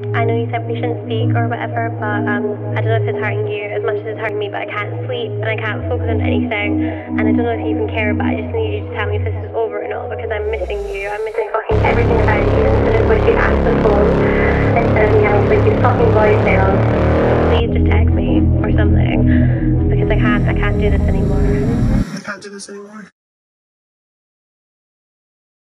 I know you said we shouldn't speak or whatever, but um, I don't know if it's hurting you as much as it's hurting me, but I can't sleep and I can't focus on anything. And I don't know if you even care, but I just need you to tell me if this is over or not because I'm missing you. I'm missing fucking everything about you instead of what you asked the phone, instead of me having to like fucking voicemails. Please just text me or something because I can't, I can't do this anymore. I can't do this anymore.